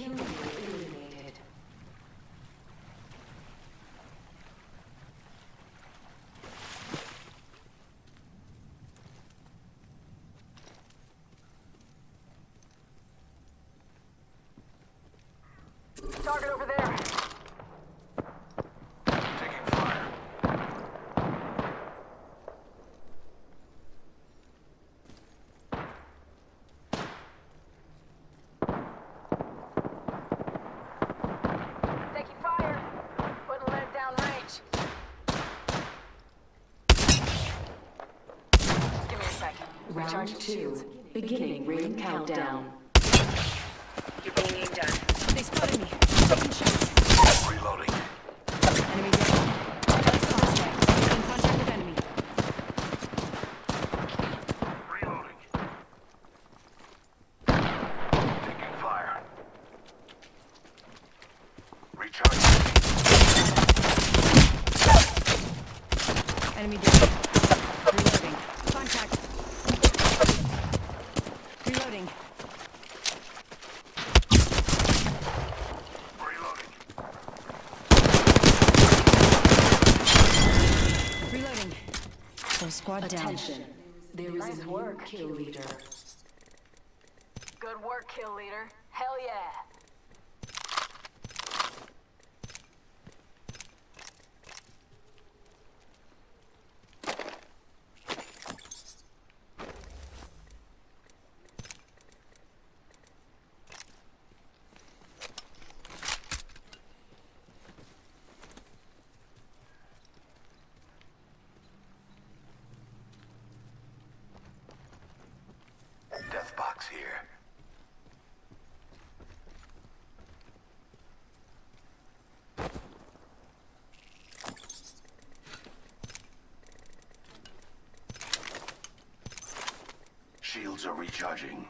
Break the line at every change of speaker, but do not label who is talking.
Kill leader eliminated.
Target over there.
Taking fire.
Taking fire. Putting lead down range. Give me a second.
Round
Recharge
two. Beginning ring countdown.
You're being done.
They spotted me. Taking shots.
Reloading.
Enemy down. Let's go this way. In contact with enemy.
Reloading. Taking fire. Recharging.
Enemy down. Reloading. Contact. Reloading.
Reloading.
Reloading. Full squad down.
Attention. There is
Nice
a
work.
kill leader.
Good work, kill leader. Hell yeah.
Box here. Shields are recharging.